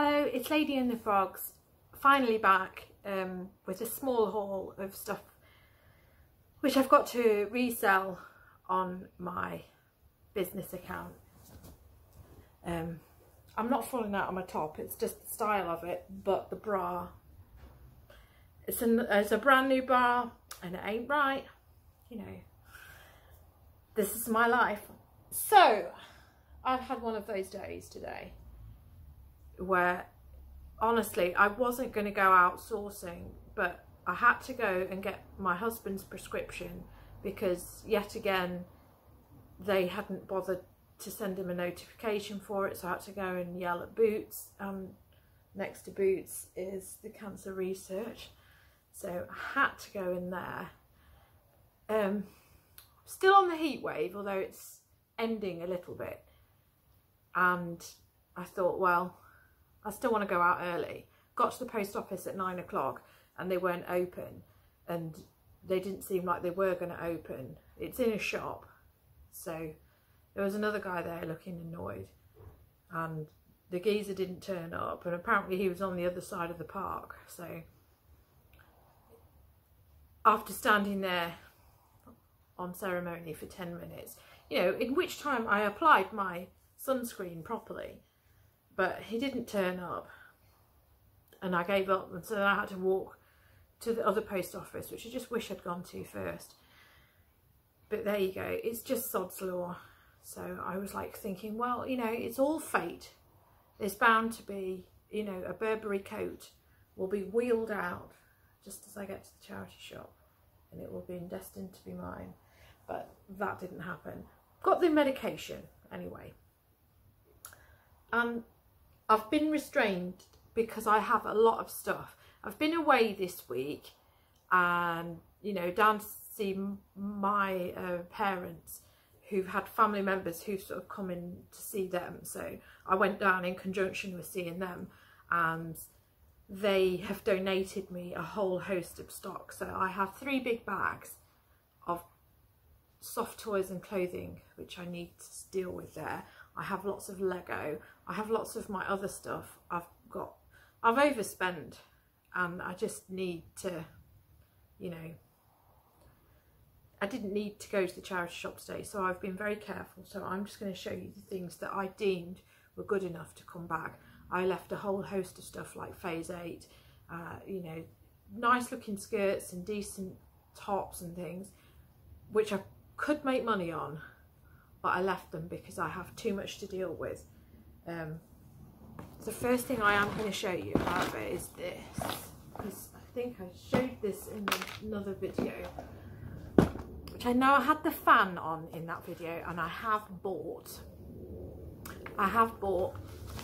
Hello, it's Lady and the Frogs, finally back um, with a small haul of stuff which I've got to resell on my business account. Um, I'm not falling out on my top, it's just the style of it, but the bra, it's, an, it's a brand new bra and it ain't right, you know. This is my life. So, I've had one of those days today where honestly I wasn't going to go outsourcing, but I had to go and get my husband's prescription because yet again they hadn't bothered to send him a notification for it so I had to go and yell at Boots um, next to Boots is the cancer research. So I had to go in there. Um, still on the heat wave although it's ending a little bit. And I thought well I still want to go out early. Got to the post office at nine o'clock and they weren't open and they didn't seem like they were going to open. It's in a shop. So there was another guy there looking annoyed and the geezer didn't turn up and apparently he was on the other side of the park. So after standing there on ceremony for 10 minutes, you know, in which time I applied my sunscreen properly but he didn't turn up. And I gave up and so I had to walk to the other post office which I just wish I'd gone to first. But there you go it's just sod's law. So I was like thinking well you know it's all fate. There's bound to be you know a Burberry coat will be wheeled out just as I get to the charity shop and it will be destined to be mine. But that didn't happen. Got the medication anyway. And I've been restrained because I have a lot of stuff. I've been away this week and, you know, down to see my uh, parents who've had family members who've sort of come in to see them. So I went down in conjunction with seeing them and they have donated me a whole host of stock. So I have three big bags of soft toys and clothing, which I need to deal with there. I have lots of Lego. I have lots of my other stuff. I've got, I've overspent and I just need to, you know, I didn't need to go to the charity shop today, so I've been very careful. So I'm just going to show you the things that I deemed were good enough to come back. I left a whole host of stuff like Phase 8, uh, you know, nice looking skirts and decent tops and things, which I could make money on, but I left them because I have too much to deal with. Um, the first thing I am going to show you, however, is this. Because I think I showed this in another video. Which I know I had the fan on in that video and I have bought. I have bought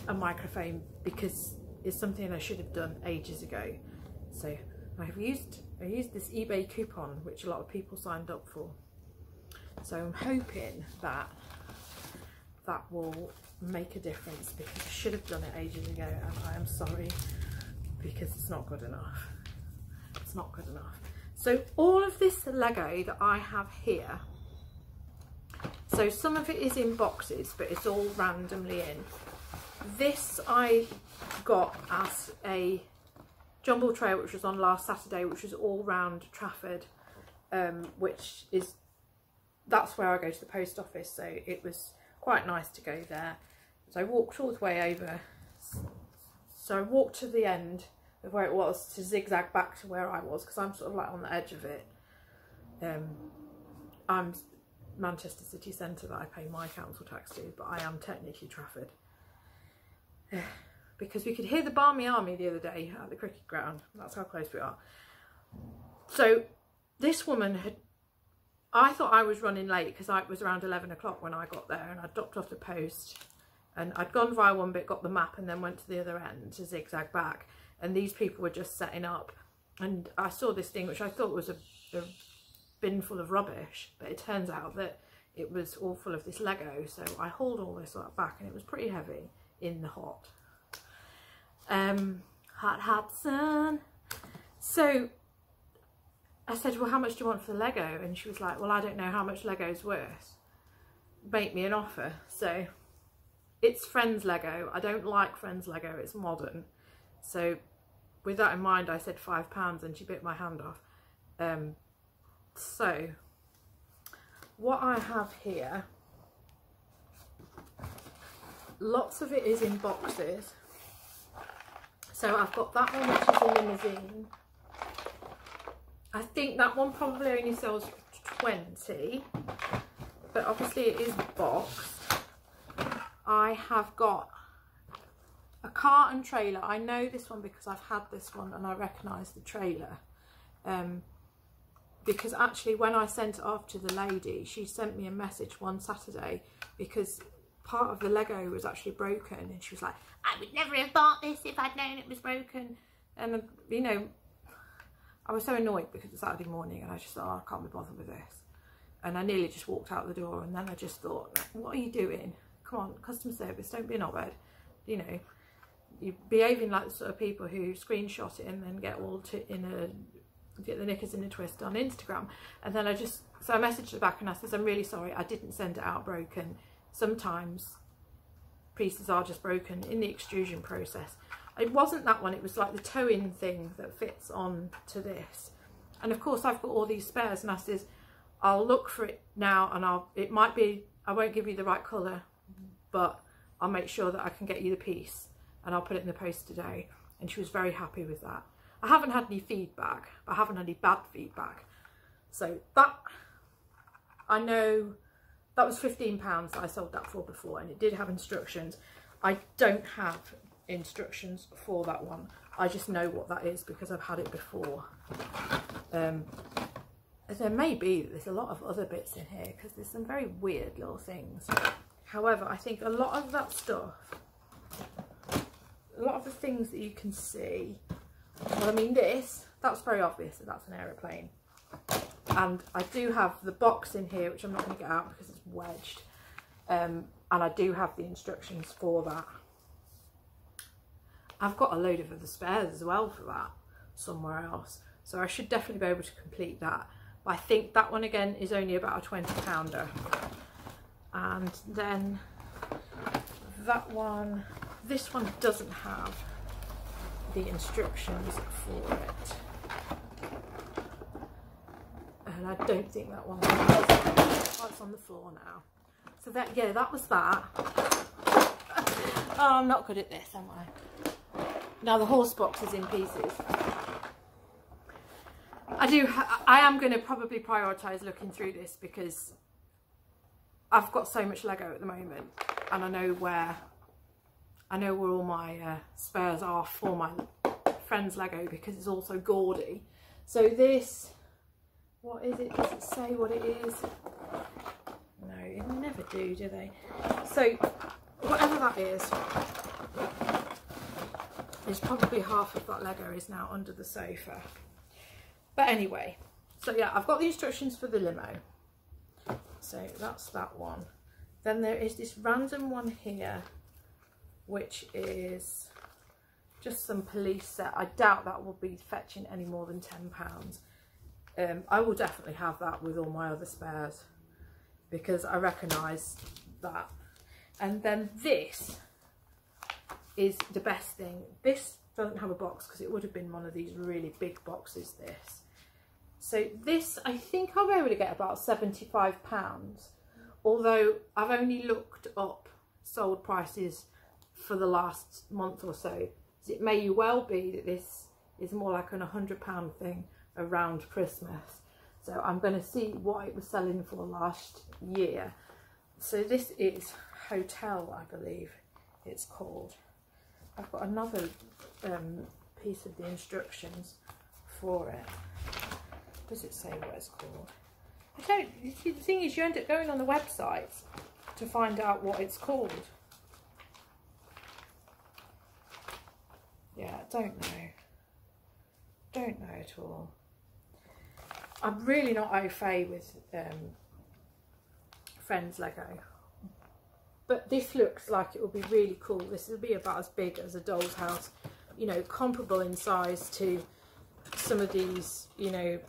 a microphone because it's something I should have done ages ago. So I've used I used this eBay coupon which a lot of people signed up for. So I'm hoping that that will make a difference because I should have done it ages ago and I am sorry because it's not good enough. It's not good enough. So all of this Lego that I have here, so some of it is in boxes but it's all randomly in. This I got as a jumble trail which was on last Saturday which was all round Trafford um, which is that's where I go to the post office so it was quite nice to go there. So I walked all the way over. So I walked to the end of where it was to zigzag back to where I was because I'm sort of like on the edge of it. Um, I'm Manchester city centre that I pay my council tax to, but I am technically Trafford. because we could hear the Barmy Army the other day at the cricket ground. That's how close we are. So this woman had I thought I was running late because it was around 11 o'clock when I got there and I dropped off the post and I'd gone via one bit, got the map and then went to the other end to zigzag back and these people were just setting up and I saw this thing which I thought was a, a bin full of rubbish but it turns out that it was all full of this Lego so I hauled all this back and it was pretty heavy in the hot. Um, hot, hot sun. So I said, well, how much do you want for the Lego? And she was like, well, I don't know how much Lego's worth. Make me an offer. So it's Friends Lego. I don't like Friends Lego. It's modern. So with that in mind, I said five pounds and she bit my hand off. Um, so what I have here, lots of it is in boxes. So I've got that one, which is a limousine. I think that one probably only sells 20, but obviously it is boxed. I have got a cart and trailer. I know this one because I've had this one and I recognise the trailer. Um, because actually when I sent it off to the lady, she sent me a message one Saturday because part of the Lego was actually broken and she was like, I would never have bought this if I'd known it was broken. And, you know, I was so annoyed because it's Saturday morning and I just thought, oh, I can't be bothered with this. And I nearly just walked out the door and then I just thought, what are you doing? Come on, customer service, don't be an knobhead. You know, you're behaving like the sort of people who screenshot it and then get all to, in a get the knickers in a twist on Instagram. And then I just, so I messaged her back and I says, I'm really sorry, I didn't send it out broken. Sometimes pieces are just broken in the extrusion process. It wasn't that one, it was like the toe-in thing that fits on to this. And of course I've got all these spares and I says, I'll look for it now and I'll, it might be, I won't give you the right colour, but I'll make sure that I can get you the piece and I'll put it in the post today. And she was very happy with that. I haven't had any feedback, I haven't had any bad feedback. So that, I know that was £15 I sold that for before and it did have instructions. I don't have instructions for that one. I just know what that is because I've had it before. Um, there may be, there's a lot of other bits in here because there's some very weird little things. However, I think a lot of that stuff, a lot of the things that you can see well, I mean this, that's very obvious that that's an aeroplane. And I do have the box in here, which I'm not going to get out because it's wedged. Um, and I do have the instructions for that. I've got a load of other spares as well for that somewhere else. So I should definitely be able to complete that. But I think that one again is only about a 20 pounder. And then that one, this one doesn't have the instructions for it. And I don't think that one oh, it's on the floor now. So that, yeah, that was that. oh, I'm not good at this, am I? Now the horse box is in pieces. I do, I am going to probably prioritise looking through this because I've got so much Lego at the moment and I know where I know where all my uh, are for my friend's Lego because it's also gaudy. So this, what is it? Does it say what it is? No, it never do, do they? So whatever that is, is probably half of that Lego is now under the sofa. But anyway, so yeah, I've got the instructions for the limo. So that's that one. Then there is this random one here which is just some police set. I doubt that will be fetching any more than £10. Um, I will definitely have that with all my other spares because I recognise that. And then this is the best thing. This doesn't have a box because it would have been one of these really big boxes, this. So this, I think I'll be able to get about £75. Although I've only looked up sold prices for the last month or so. It may well be that this is more like an £100 thing around Christmas. So I'm going to see what it was selling for last year. So this is Hotel, I believe it's called. I've got another um, piece of the instructions for it. Does it say what it's called? I don't, the thing is you end up going on the website to find out what it's called. yeah, I don't know. Don't know at all. I'm really not au fait with um, Friends Lego. But this looks like it will be really cool. This will be about as big as a doll's house. You know, comparable in size to some of these, you know,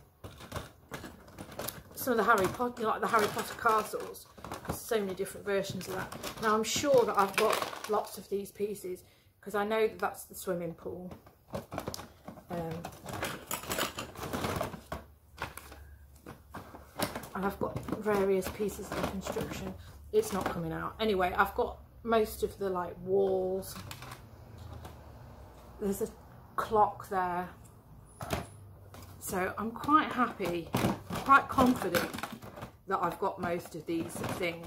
some of the Harry Potter, like the Harry Potter castles. There's so many different versions of that. Now I'm sure that I've got lots of these pieces because I know that that's the swimming pool. Um, and I've got various pieces of construction. It's not coming out. Anyway, I've got most of the like walls. There's a clock there. So I'm quite happy, quite confident that I've got most of these things.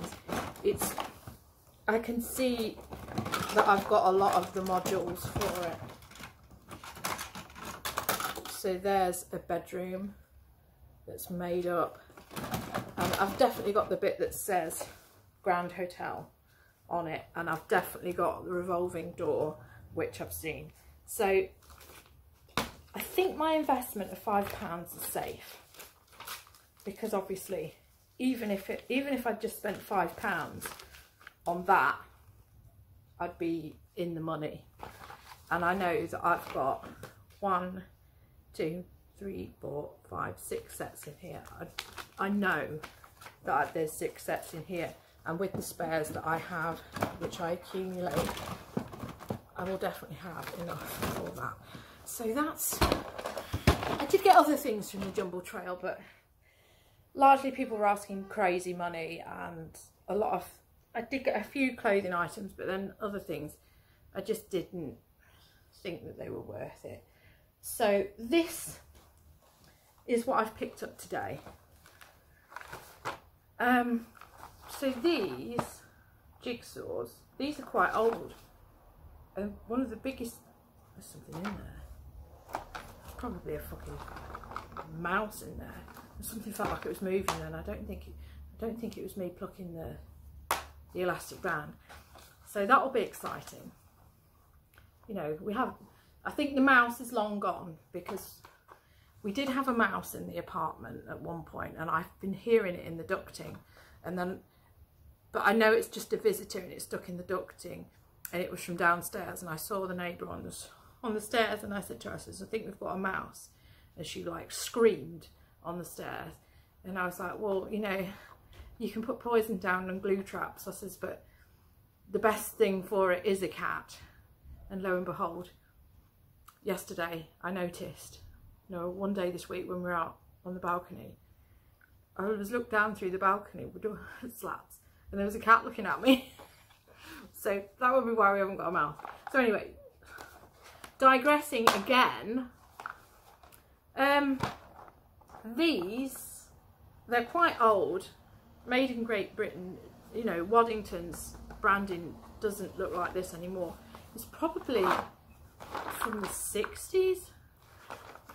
It's, I can see that I've got a lot of the modules for it. So there's a bedroom that's made up. And I've definitely got the bit that says Grand Hotel on it. And I've definitely got the revolving door, which I've seen. So I think my investment of £5 is safe. Because obviously, even if it, even if I just spent £5 on that, I'd be in the money. And I know that I've got one, two, three, four, five, six sets in here. I, I know that there's six sets in here. And with the spares that I have, which I accumulate, I will definitely have enough for that. So that's, I did get other things from the Jumble Trail, but largely people were asking crazy money and a lot of I did get a few clothing items, but then other things, I just didn't think that they were worth it. So this is what I've picked up today. Um, so these jigsaws, these are quite old. And one of the biggest, there's something in there. Probably a fucking mouse in there. Something felt like it was moving and I don't think it, I don't think it was me plucking the the elastic band. So that will be exciting. You know, we have, I think the mouse is long gone because we did have a mouse in the apartment at one point and I've been hearing it in the ducting and then, but I know it's just a visitor and it's stuck in the ducting and it was from downstairs and I saw the neighbour on the, on the stairs and I said to her, I says, I think we've got a mouse. And she like screamed on the stairs. And I was like, well, you know, you can put poison down and glue traps. I says, but the best thing for it is a cat. And lo and behold, yesterday I noticed, you know, one day this week when we were out on the balcony, I was looked down through the balcony with slats and there was a cat looking at me. so that would be why we haven't got a mouth. So anyway, digressing again, um, these, they're quite old made in Great Britain, you know, Waddington's branding doesn't look like this anymore. It's probably from the 60s.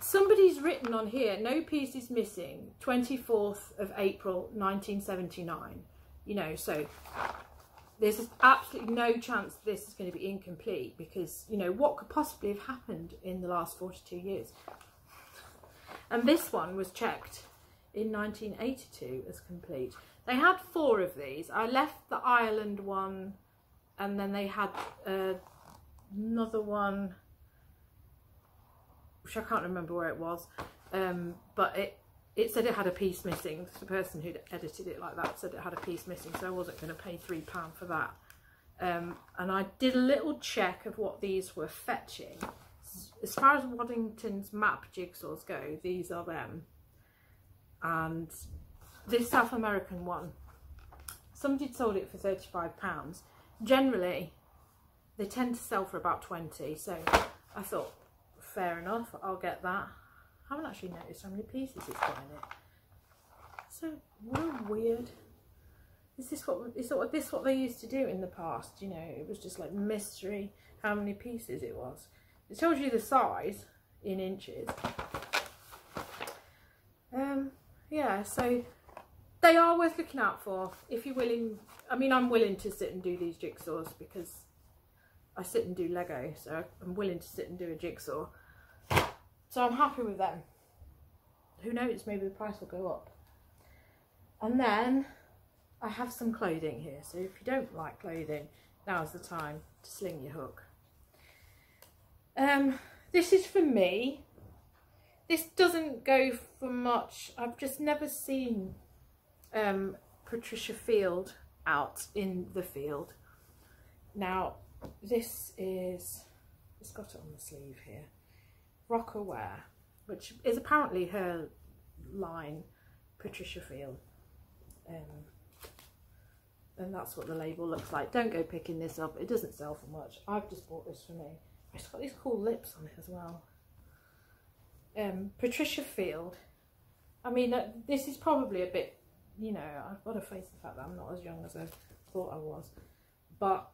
Somebody's written on here, no piece is missing, 24th of April 1979. You know, so there's absolutely no chance this is going to be incomplete because, you know, what could possibly have happened in the last 42 years? And this one was checked in 1982 as complete. They had four of these. I left the Ireland one and then they had uh, another one which I can't remember where it was um, but it it said it had a piece missing. The person who'd edited it like that said it had a piece missing so I wasn't going to pay three pound for that. Um, and I did a little check of what these were fetching. As far as Waddington's map jigsaws go these are them. And this South American one, somebody sold it for £35. Generally, they tend to sell for about 20 so I thought, fair enough, I'll get that. I haven't actually noticed how many pieces it's got in it. So, what weird. Is this what is this what they used to do in the past? You know, it was just like mystery how many pieces it was. It tells you the size in inches. Um, yeah, so they are worth looking out for if you're willing. I mean, I'm willing to sit and do these jigsaws because I sit and do Lego, so I'm willing to sit and do a jigsaw. So I'm happy with them. Who knows, maybe the price will go up. And then I have some clothing here, so if you don't like clothing, now's the time to sling your hook. Um, this is for me. This doesn't go for much. I've just never seen um, Patricia Field out in the field. Now, this is, it's got it on the sleeve here, Rockaware, which is apparently her line, Patricia Field. Um, and that's what the label looks like. Don't go picking this up. It doesn't sell for much. I've just bought this for me. It's got these cool lips on it as well. Um, Patricia Field. I mean, uh, this is probably a bit, you know, I've got to face the fact that I'm not as young as I thought I was. But,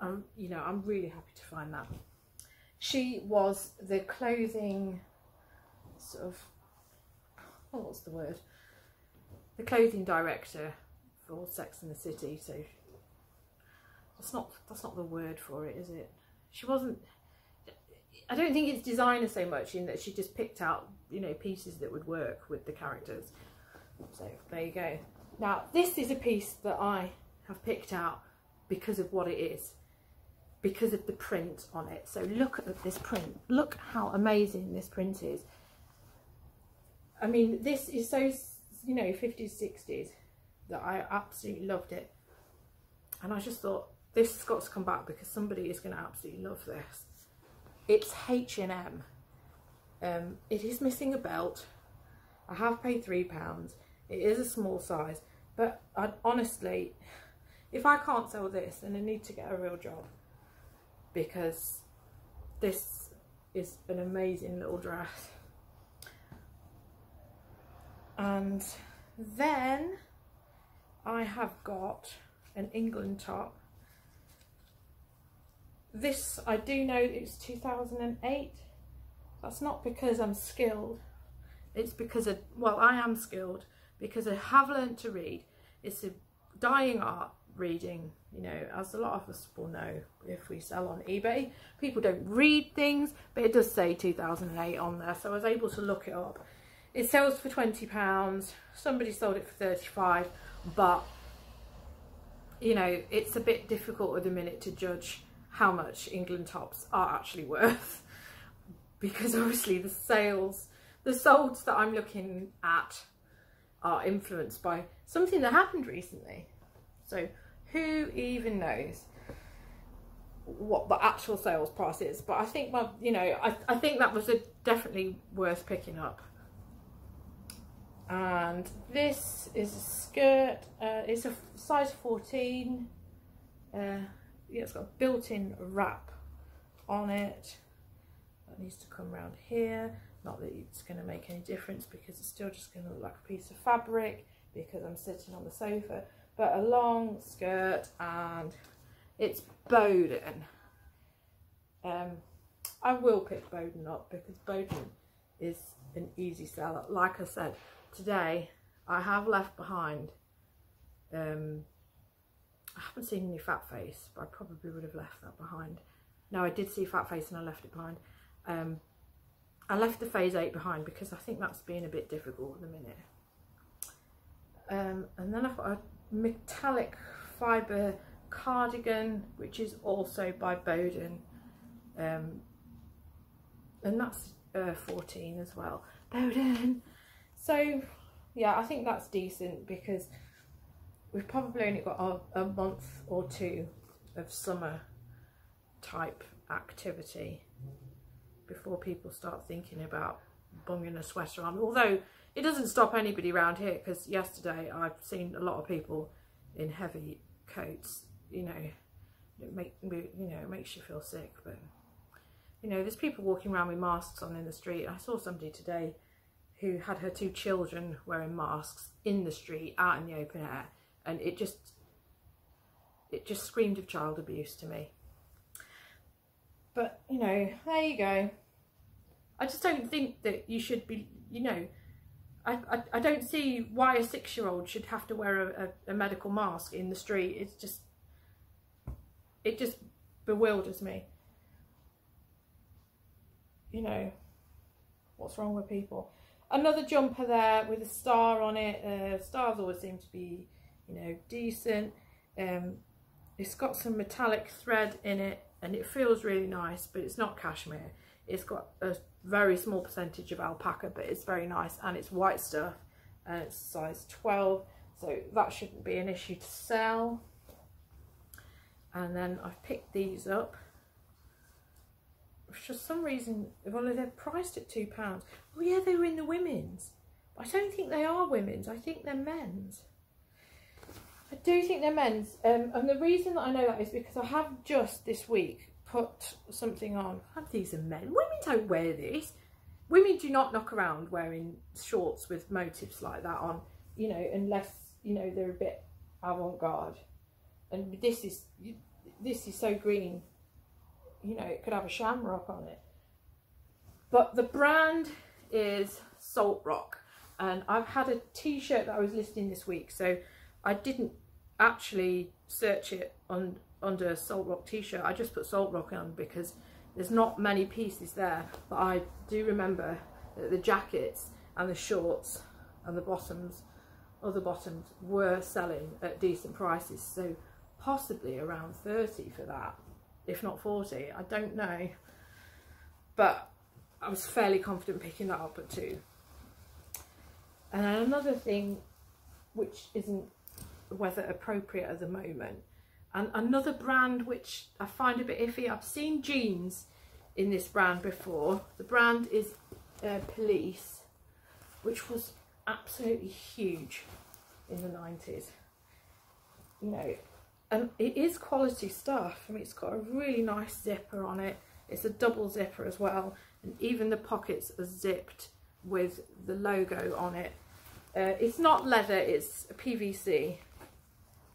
I'm, you know, I'm really happy to find that. She was the clothing sort of, oh, what's the word? The clothing director for Sex and the City. So that's not that's not the word for it, is it? She wasn't. I don't think it's designer so much in that she just picked out you know pieces that would work with the characters. So there you go. Now this is a piece that I have picked out because of what it is because of the print on it. So look at this print. Look how amazing this print is. I mean, this is so, you know, 50s, 60s that I absolutely loved it. And I just thought, this has got to come back because somebody is going to absolutely love this. It's H&M. Um, it is missing a belt. I have paid £3. It is a small size. But I, honestly, if I can't sell this, then I need to get a real job. Because this is an amazing little dress. And then I have got an England top. This, I do know it's 2008. That's not because I'm skilled. It's because, of, well, I am skilled because I have learned to read. It's a dying art reading, you know, as a lot of us will know if we sell on eBay. People don't read things, but it does say 2008 on there, so I was able to look it up. It sells for £20. Somebody sold it for 35 but you know it's a bit difficult at the minute to judge how much England tops are actually worth because obviously the sales the solds that I'm looking at are influenced by something that happened recently so who even knows what the actual sales price is? But I think my you know I, I think that was definitely worth picking up. And this is a skirt uh, it's a size 14 uh, yeah it's got a built-in wrap on it that needs to come around here. Not that it's going to make any difference because it's still just going to look like a piece of fabric because I'm sitting on the sofa but a long skirt and it's Boden um, I will pick Boden up because Boden is an easy seller. Like I said today I have left behind um, I haven't seen any fat face but I probably would have left that behind. No I did see fat face and I left it behind. Um, I left the phase 8 behind because I think that's been a bit difficult at the minute. Um, and then I thought a metallic fibre cardigan which is also by Boden um, and that's uh, 14 as well. Boden so yeah, I think that's decent because we've probably only got a, a month or two of summer type activity before people start thinking about bunging a sweater on. Although it doesn't stop anybody around here because yesterday I've seen a lot of people in heavy coats, you know, it make you know, it makes you feel sick, but you know, there's people walking around with masks on in the street. I saw somebody today who had her two children wearing masks in the street out in the open air and it just it just screamed of child abuse to me but you know there you go I just don't think that you should be you know I, I, I don't see why a six-year-old should have to wear a, a, a medical mask in the street it's just it just bewilders me you know what's wrong with people another jumper there with a star on it. Uh, stars always seem to be, you know, decent. Um, it's got some metallic thread in it and it feels really nice, but it's not cashmere. It's got a very small percentage of alpaca, but it's very nice and it's white stuff and it's size 12. So that shouldn't be an issue to sell. And then I've picked these up. For some reason, well, they're priced at £2. Oh yeah, they were in the women's. I don't think they are women's. I think they're men's. I do think they're men's. Um, and the reason that I know that is because I have just this week put something on. And these are men. Women don't wear this. Women do not knock around wearing shorts with motifs like that on, you know, unless, you know, they're a bit avant-garde. And this is, this is so green, you know, it could have a shamrock on it. But the brand is Salt Rock and I've had a t-shirt that I was listing this week so I didn't actually search it on under Salt Rock t-shirt. I just put Salt Rock on because there's not many pieces there but I do remember that the jackets and the shorts and the bottoms other bottoms were selling at decent prices. So possibly around 30 for that if not 40 I don't know. But I was fairly confident picking that up at two. And another thing which isn't weather appropriate at the moment, and another brand which I find a bit iffy, I've seen jeans in this brand before. The brand is uh, Police, which was absolutely huge in the 90s. You know, and it is quality stuff. I mean, it's got a really nice zipper on it. It's a double zipper as well. And even the pockets are zipped with the logo on it. Uh, it's not leather, it's PVC.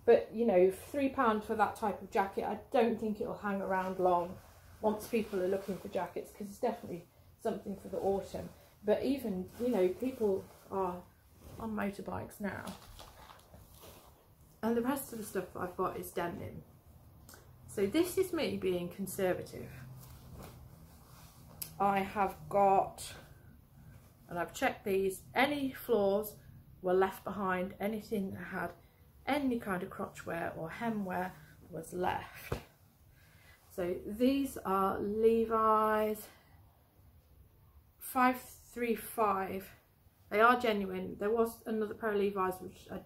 But, you know, £3 for that type of jacket, I don't think it'll hang around long once people are looking for jackets because it's definitely something for the autumn. But even, you know, people are on motorbikes now. And the rest of the stuff I've got is denim. So this is me being conservative. I have got, and I've checked these, any flaws were left behind. Anything that had any kind of crotch wear or hem wear was left. So these are Levi's 535. They are genuine. There was another pair of Levi's which I,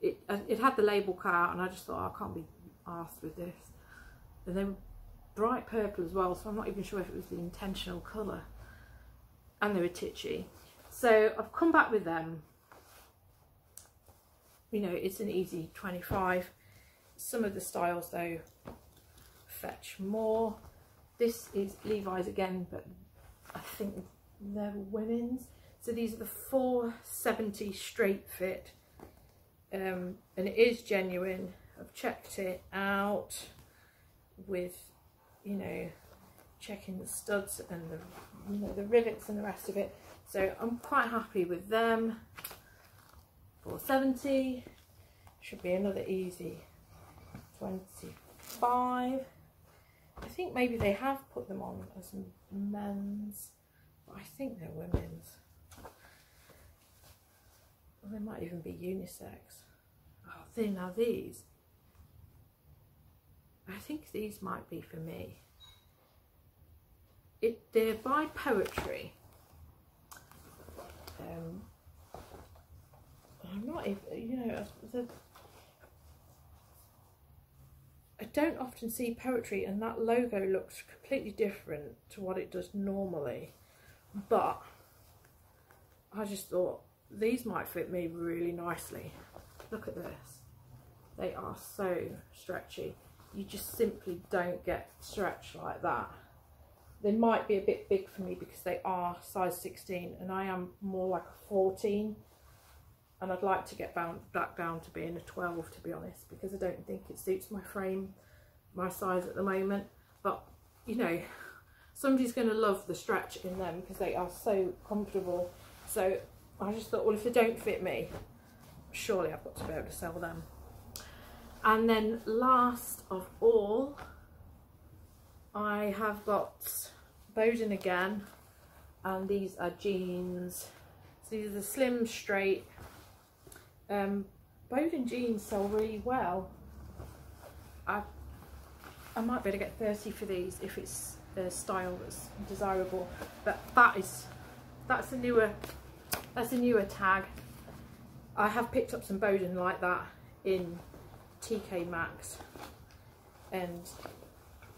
it, uh, it had the label cut out and I just thought oh, I can't be asked with this. And then bright purple as well, so I'm not even sure if it was the intentional colour. And they were titchy. So I've come back with them you know it's an easy 25 some of the styles though fetch more. This is Levi's again but I think they're women's. So these are the 470 straight fit. Um, and it is genuine. I've checked it out with you know checking the studs and the you know the rivets and the rest of it. So I'm quite happy with them 470 should be another easy 25 I think maybe they have put them on as men's but I think they're women's. Well, they might even be unisex. Oh then now these. I think these might be for me. It they're by poetry. Um, I'm not even, you know, the, I don't often see poetry and that logo looks completely different to what it does normally. But I just thought these might fit me really nicely. Look at this. They are so stretchy. You just simply don't get stretch like that. They might be a bit big for me because they are size 16 and I am more like a 14 and I'd like to get bound, back down to being a 12 to be honest because I don't think it suits my frame my size at the moment. But you know somebody's going to love the stretch in them because they are so comfortable. So I just thought well if they don't fit me surely I've got to be able to sell them. And then last of all I have got Boden again and these are jeans. So these are slim straight um, Boden jeans sell really well. I, I might be able to get 30 for these if it's a style that's desirable. But that is, that's a newer, that's a newer tag. I have picked up some Boden like that in TK Maxx and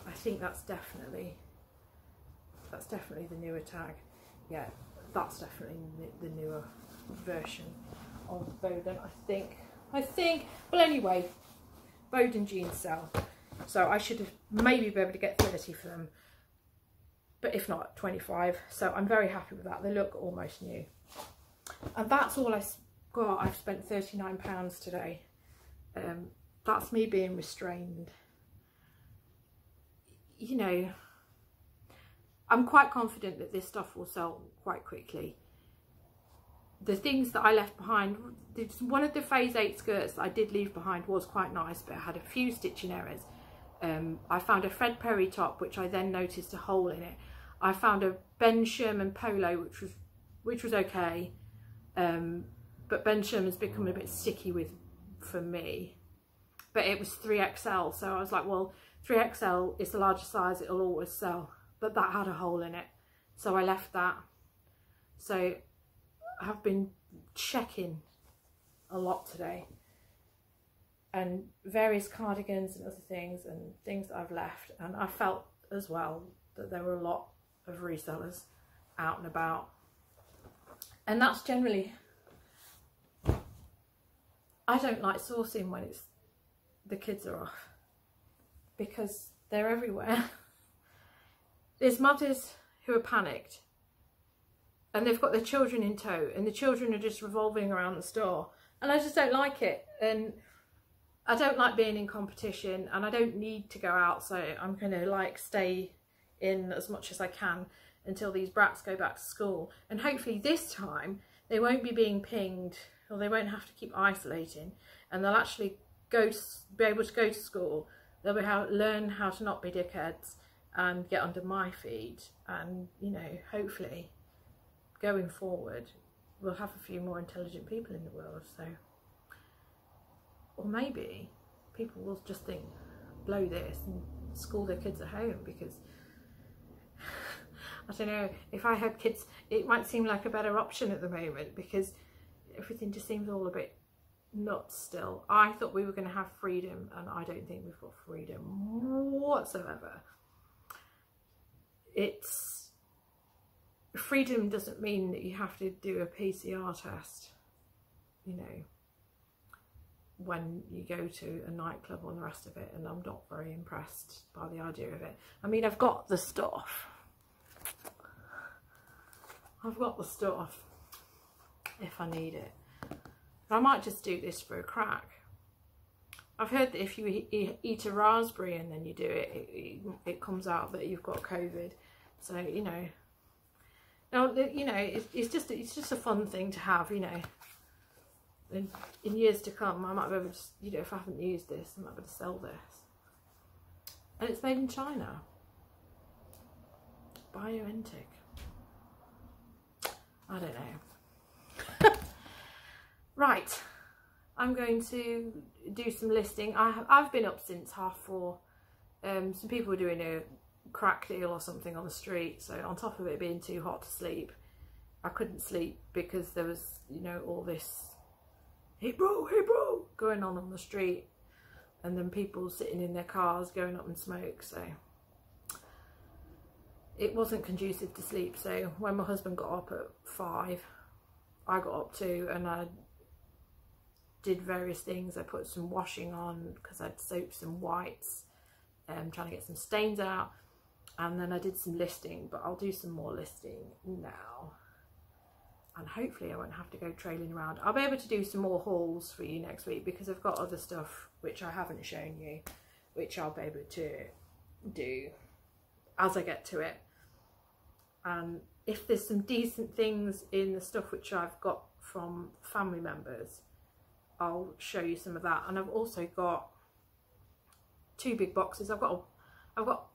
I think that's definitely that's definitely the newer tag yeah that's definitely the newer version of Boden I think. I think. Well anyway Boden jeans sell so I should have maybe be able to get 30 for them. But if not 25 so I'm very happy with that. They look almost new. And that's all I got I've spent 39 pounds today. Um, that's me being restrained. You know I'm quite confident that this stuff will sell quite quickly the things that I left behind one of the phase 8 skirts I did leave behind was quite nice but it had a few stitching errors. Um, I found a Fred Perry top which I then noticed a hole in it. I found a Ben Sherman polo which was which was okay um, but Ben Sherman's become a bit sticky with for me. But it was 3XL so I was like well 3XL is the largest size it'll always sell but that had a hole in it. So I left that. So I've been checking a lot today. And various cardigans and other things and things that I've left. And I felt as well that there were a lot of resellers out and about. And that's generally I don't like sourcing when it's the kids are off. Because they're everywhere. There's mothers who are panicked and they've got their children in tow and the children are just revolving around the store and I just don't like it and I don't like being in competition and I don't need to go out so I'm to like stay in as much as I can until these brats go back to school. And hopefully this time they won't be being pinged or they won't have to keep isolating and they'll actually go to, be able to go to school. They'll be how, learn how to not be dickheads and get under my feet and, you know, hopefully going forward we'll have a few more intelligent people in the world. So, or maybe people will just think, blow this and school their kids at home because I don't know, if I had kids, it might seem like a better option at the moment because everything just seems all a bit nuts still. I thought we were going to have freedom and I don't think we've got freedom whatsoever. It's, freedom doesn't mean that you have to do a PCR test, you know, when you go to a nightclub and the rest of it and I'm not very impressed by the idea of it. I mean, I've got the stuff I've got the stuff if I need it. I might just do this for a crack. I've heard that if you eat a raspberry and then you do it, it, it comes out that you've got COVID. So, you know, now, you know, it's, it's just it's just a fun thing to have, you know. In, in years to come, I might be able to, you know, if I haven't used this, I might be able to sell this. And it's made in China. BioNTech. I don't know. right, I'm going to do some listing. I have, I've been up since half four. Um, some people were doing a crack deal or something on the street. So on top of it being too hot to sleep, I couldn't sleep because there was, you know, all this, hey bro, hey bro, going on on the street. And then people sitting in their cars going up in smoke. So it wasn't conducive to sleep. So when my husband got up at five, I got up too and I did various things. I put some washing on because I'd soaped some whites, um, trying to get some stains out. And then I did some listing, but I'll do some more listing now. And hopefully I won't have to go trailing around. I'll be able to do some more hauls for you next week because I've got other stuff which I haven't shown you, which I'll be able to do as I get to it and if there's some decent things in the stuff which I've got from family members I'll show you some of that and I've also got two big boxes I've got I've got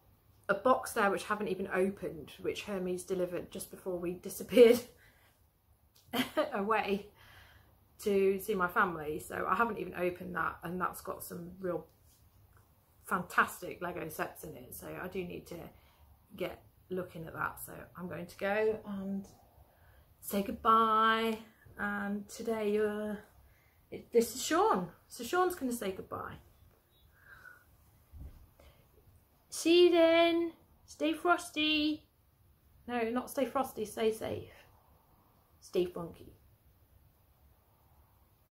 a box there which I haven't even opened which Hermes delivered just before we disappeared away to see my family so I haven't even opened that and that's got some real fantastic Lego sets in it so I do need to get looking at that. So I'm going to go and say goodbye. And today uh, you're this is Sean. So Sean's going to say goodbye. See you then. Stay frosty. No, not stay frosty, stay safe. Stay funky.